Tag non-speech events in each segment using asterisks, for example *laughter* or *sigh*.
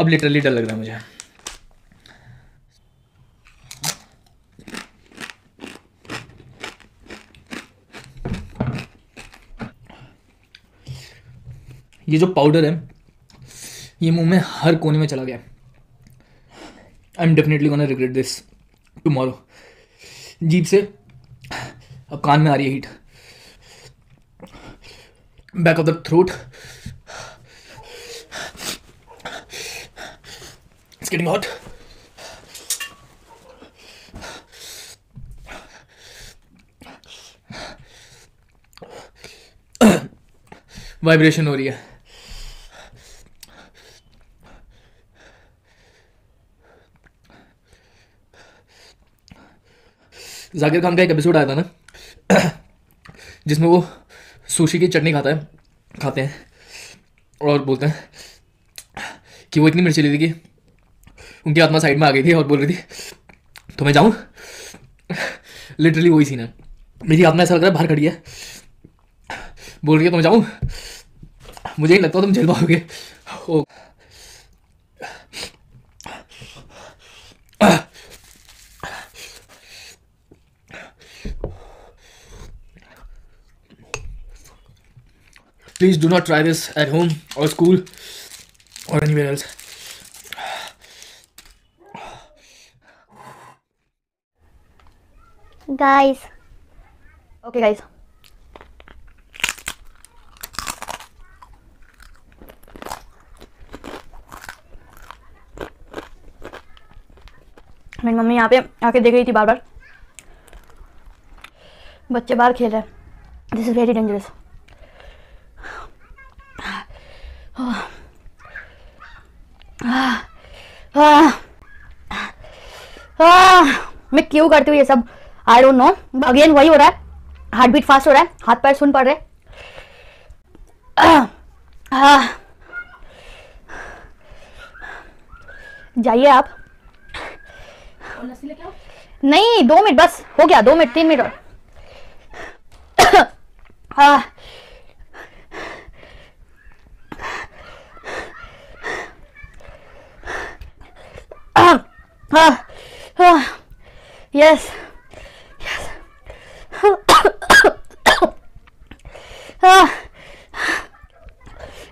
अब लिटरली डर लग रहा है मुझे। ये जो पाउडर है, ये मुँह में हर कोने में चला गया। I am definitely gonna regret this tomorrow jeep से अब कान में आ रही है heat back of the throat it's getting hot vibration हो रही है। जाकिर खान का एक एपिसोड आया था ना, जिसमें वो सुशी की चटनी खाता है, खाते हैं और बोलते हैं कि वो इतनी मिर्ची ली थी कि उनकी आत्मा साइड में आ गई थी और बोल रही थी तो मैं जाऊँ? लिटरली वही सीन है। मेरी आत्मा ऐसा लग रहा है, बाहर खड़ी है। बोल रही है तो मैं जाऊँ? मुझे नहीं लगता तुम झेल पाओगे ओ। Please do not try this at home or school or anywhere else. Guys. Okay guys. मेरी मम्मी यहाँ पे आके देख रही थी बार बार बच्चे बाहर खेल रहे हैं। दिस इज़ वेरी डेंजरस मैं क्यों करती हूँ ये सब। आई डोंट नो अगेन वही हो रहा है। हार्ट बीट फास्ट हो रहा है। हाथ पैर सुन पड़ रहे। जाइए आप। नहीं, दो मिनट, बस, हो गया, दो मिनट, तीन मिनट। और *coughs*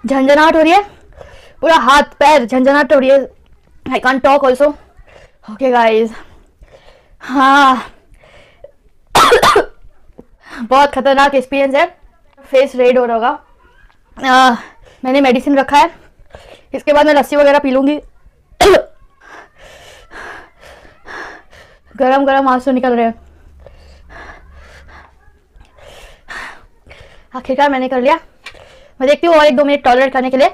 झंझनाहट हो रही है। पूरा हाथ पैर झंझनाहट हो रही है। I can't talk also okay guys हाँ। बहुत खतरनाक एक्सपीरियंस है। फेस रेड हो रहा होगा। मैंने मेडिसिन रखा है। इसके बाद मैं लस्सी वगैरह पी लूँगी। गरम गरम आँसू निकल रहे हैं। आखिरकार मैंने कर लिया। मैं देखती हूँ और एक दो मिनट टॉलरेट करने के लिए।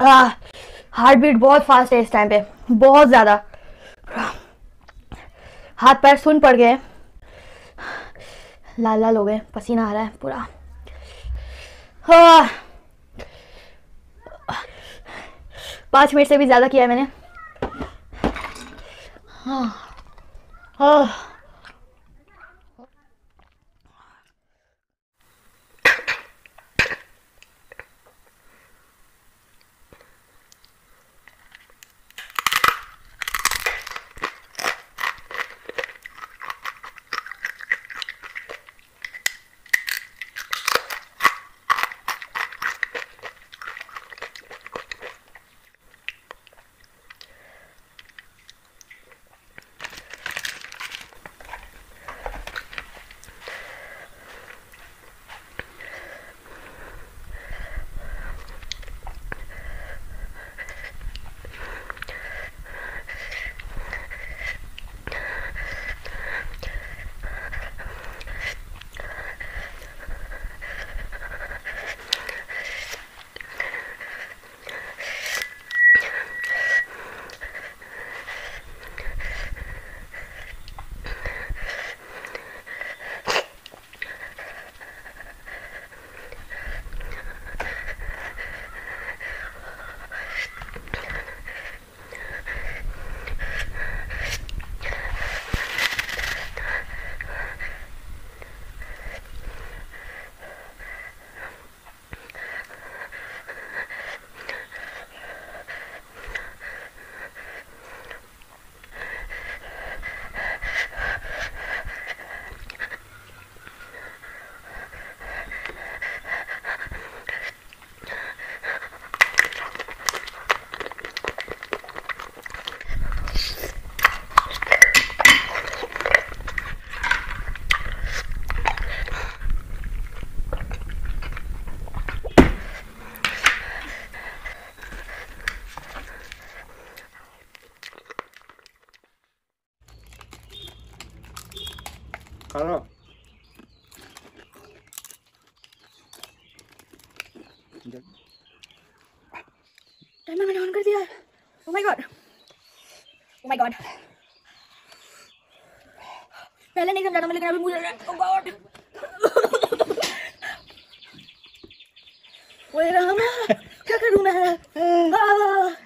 हार्ट बीट बहुत फास्ट है इस टाइम पे। बहुत ज़्यादा। हाथ पैर सुन पड़ गए लाल लाल हो गए पसीना आ रहा है पूरा। पाँच मिनट से भी ज़्यादा किया है मैंने। हाँ हाँ खाना टाइमर मैंने ऑन कर दिया Oh oh my God oh my God पहले नहीं समझा था मैं लेकिन अभी मुझे ओ गॉड ओए राम क्या करूँ मैं? *laughs*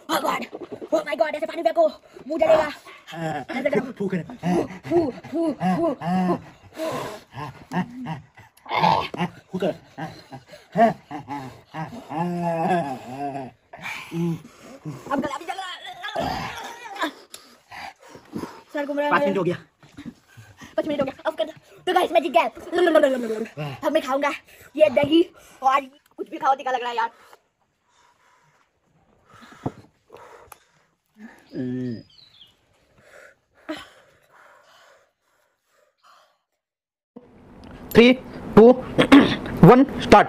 ओह गॉड ओह माय गॉड ऐसे पानी फेंको। मुँह जलेगा। *laughs* फूक फू फू फू फूक अब गला भी जल रहा सर को मेरा पाँच मिनट हो गया। पाँच मिनट हो गया। अब कर तो गाइस मैं जीत गया अब मैं खाऊँगा। ये दही और कुछ भी खाओ तीखा लग रहा है यार। थ्री टू वन स्टार्ट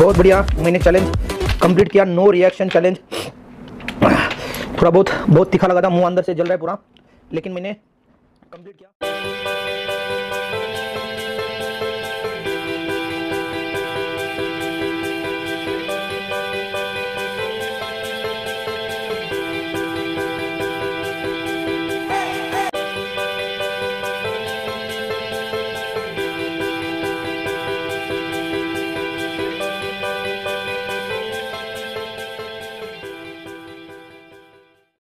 बहुत बढ़िया, मैंने चैलेंज कंप्लीट किया नो रिएक्शन चैलेंज थोड़ा बहुत बहुत तीखा लगा था, मुँह अंदर से जल रहा है पूरा, लेकिन मैंने कंप्लीट किया।